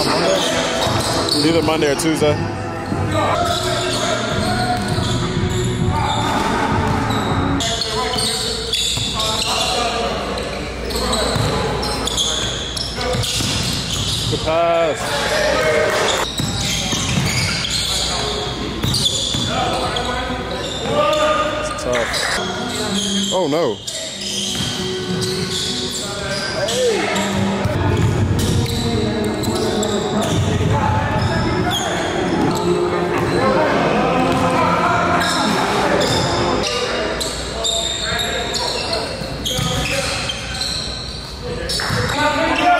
Either Monday or Tuesday. Good pass. It's tough. Oh no. Come on,